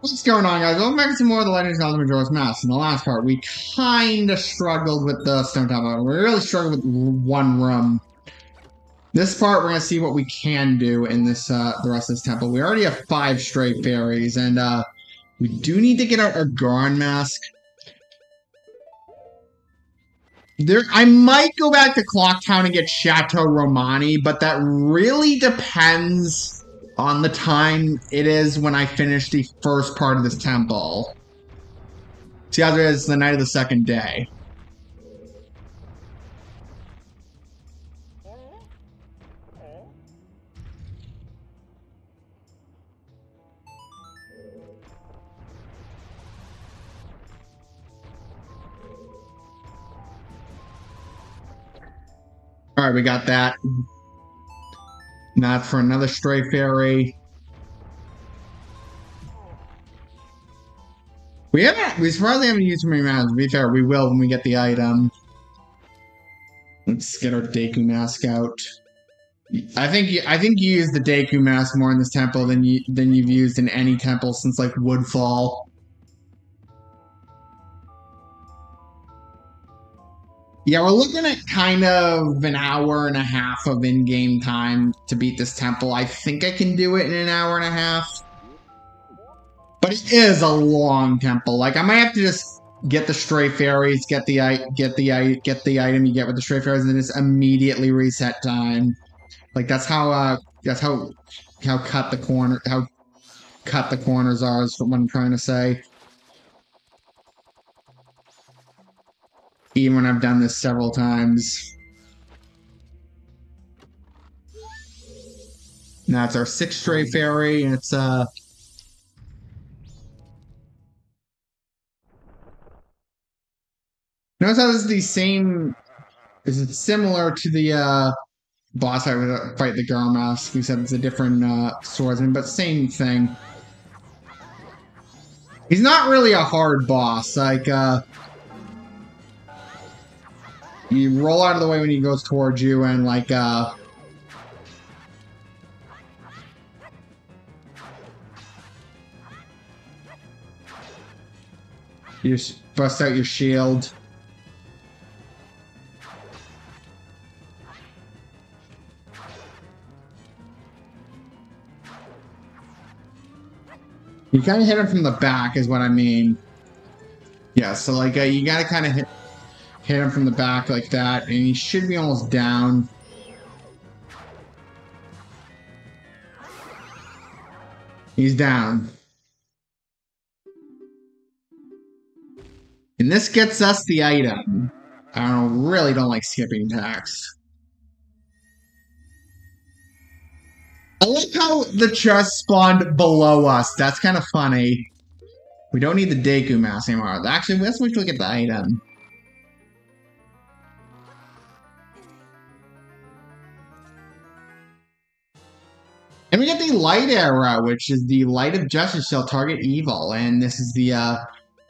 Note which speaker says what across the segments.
Speaker 1: What's going on, guys? Welcome back to more of the Legends of the Majora's Mask. In the last part, we kind of struggled with the Stone Temple. We really struggled with one room. This part, we're going to see what we can do in this uh, the rest of this temple. We already have five stray fairies, and uh, we do need to get out our Goron mask. There, I might go back to Clock Town and get Chateau Romani, but that really depends on the time it is when I finish the first part of this temple. See how it is the night of the second day. Alright, we got that. Not for another stray fairy. We haven't. We probably haven't used too many masks. To be fair, we will when we get the item. Let's get our Deku mask out. I think you, I think you use the Deku mask more in this temple than you than you've used in any temple since like Woodfall. Yeah, we're looking at kind of an hour and a half of in-game time to beat this temple. I think I can do it in an hour and a half. But it is a long temple. Like I might have to just get the stray fairies, get the get the get the item you get with the stray fairies, and then just immediately reset time. Like that's how uh that's how how cut the corner how cut the corners are is what I'm trying to say. Even when I've done this several times. Now it's our sixth stray fairy, and it's uh Notice how this is the same is it similar to the uh boss I would fight the Garo mask. We said it's a different uh swordsman, but same thing. He's not really a hard boss, like uh you roll out of the way when he goes towards you and like uh you bust out your shield You kind of hit him from the back, is what I mean. Yeah, so like uh, you gotta kind of hit hit him from the back like that, and he should be almost down. He's down. And this gets us the item. I don't really don't like skipping text. I like how the chest spawned below us. That's kind of funny. We don't need the Deku mask anymore. Actually, let's wait till get the item. We get the light arrow, which is the light of justice shall target evil. And this is the uh,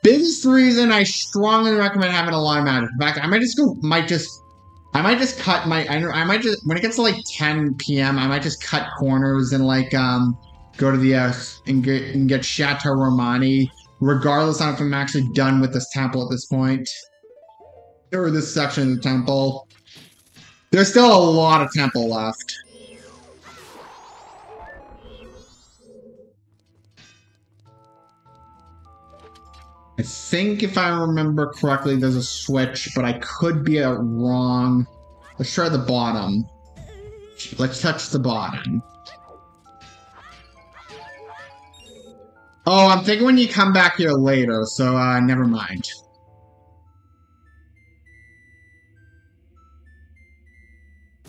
Speaker 1: biggest reason I strongly recommend having a lot of magic. In fact, I might just go, might just, I might just cut my, I, I might just, when it gets to like 10 p.m., I might just cut corners and like, um, go to the, uh, and get, and get Chateau Romani, regardless of if I'm actually done with this temple at this point. Or this section of the temple. There's still a lot of temple left. I think if I remember correctly, there's a switch, but I could be wrong. Let's try the bottom. Let's touch the bottom. Oh, I'm thinking when you come back here later, so uh, never mind.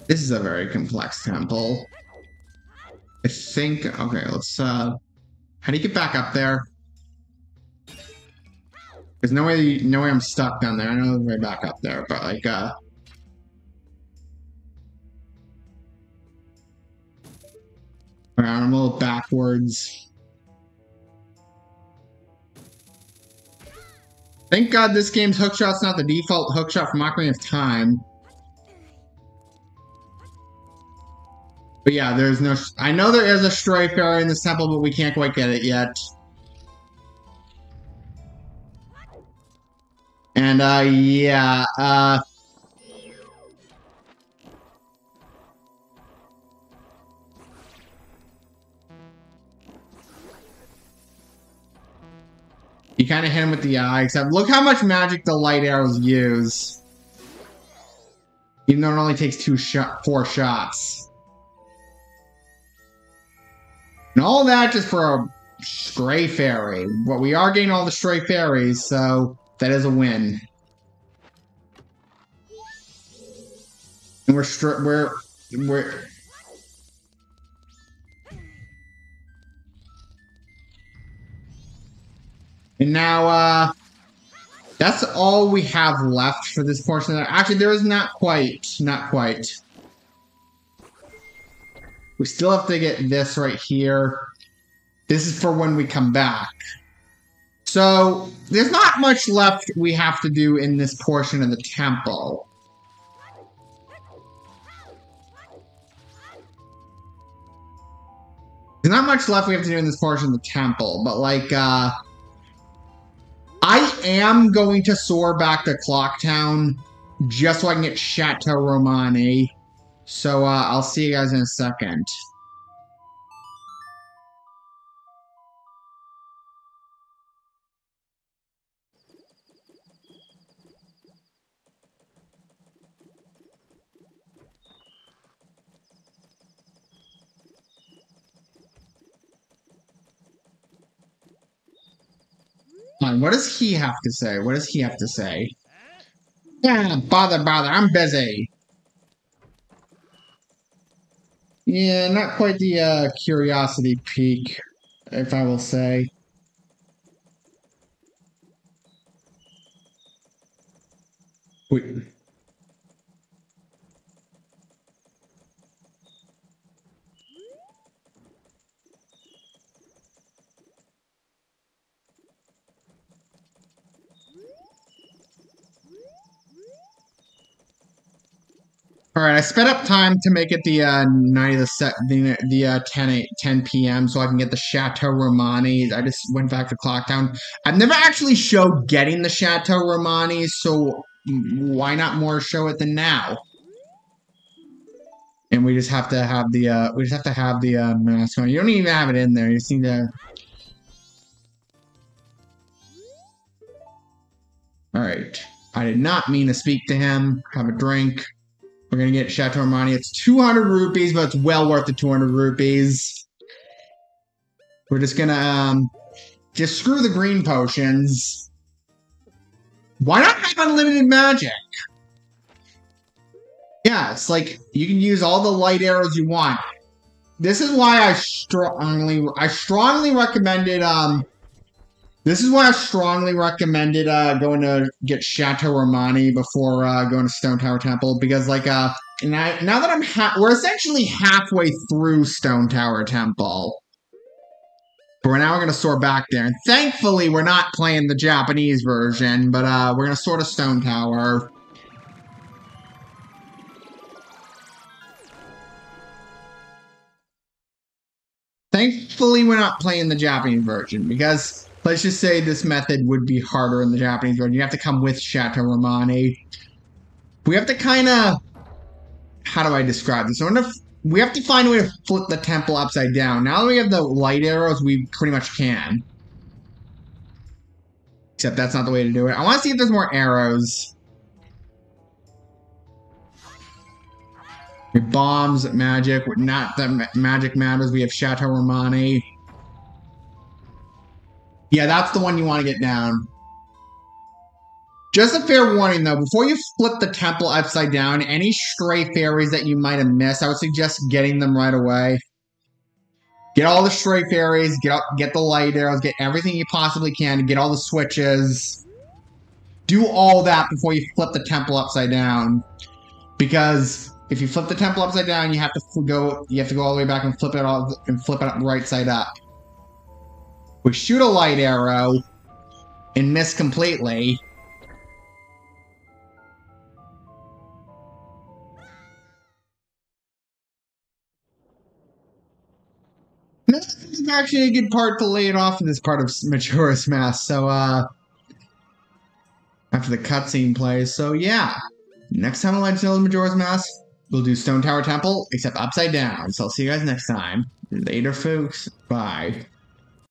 Speaker 1: This is a very complex temple. I think, okay, let's, uh, how do you get back up there? There's no way, no way I'm stuck down there. I know there's way back up there, but like, uh... I'm a little backwards. Thank God this game's hookshot's not the default hookshot from Ocarina of Time. But yeah, there's no. I know there is a stray fairy in this temple, but we can't quite get it yet. And uh, yeah, uh. You kind of hit him with the eye, except look how much magic the light arrows use. Even though it only takes two shot, four shots. And all that just for a stray fairy. But we are getting all the stray fairies, so that is a win. And we're we're we're And now, uh, that's all we have left for this portion. Actually, there is not quite. Not quite. We still have to get this right here. This is for when we come back. So, there's not much left we have to do in this portion of the temple. There's not much left we have to do in this portion of the temple, but like, uh, I am going to soar back to Clocktown just so I can get Chateau Romani. So uh, I'll see you guys in a second. On. What does he have to say? What does he have to say? Yeah, bother, bother. I'm busy. Yeah, not quite the uh, curiosity peak, if I will say. Wait. All right, I sped up time to make it the uh, night of the set, the the uh, 10, 8, 10 p.m. so I can get the Chateau Romani. I just went back to Clocktown. I've never actually showed getting the Chateau Romani, so why not more show it than now? And we just have to have the uh, we just have to have the uh, mask on. You don't even have it in there. You just need to. All right. I did not mean to speak to him. Have a drink. We're gonna get Chateau Romani. It's 200 rupees, but it's well worth the 200 rupees. We're just gonna um, just screw the green potions. Why not have unlimited magic? Yeah, it's like you can use all the light arrows you want. This is why I strongly, I strongly recommended um, this is why I strongly recommended uh, going to get Chateau Romani before uh, going to Stone Tower Temple because, like, uh, now, now that I'm ha- we're essentially halfway through Stone Tower Temple, but now we're now gonna soar back there, and thankfully we're not playing the Japanese version, but uh, we're gonna soar to Stone Tower. Thankfully, we're not playing the Japanese version because let's just say this method would be harder in the Japanese version. You have to come with Chateau Romani. We have to kind of, how do I describe this? we have to find a way to flip the temple upside down. Now that we have the light arrows, we pretty much can. Except that's not the way to do it. I want to see if there's more arrows. Bombs, magic, not that magic matters. We have Chateau Romani. Yeah, that's the one you want to get down. Just a fair warning though, before you flip the temple upside down, any stray fairies that you might have missed, I would suggest getting them right away. Get all the stray fairies, get get the light arrows, get everything you possibly can, get all the switches. Do all that before you flip the temple upside down. Because if you flip the temple upside down, you have to go you have to go all the way back and flip it all and flip it right side up. We shoot a light arrow and miss completely. this is actually a good part to lay it off in this part of Majora's Mask. So, uh, after the cutscene plays. So, yeah. Next time on Legend of Majora's Mask, we'll do Stone Tower Temple, except upside down. So, I'll see you guys next time. Later, folks. Bye.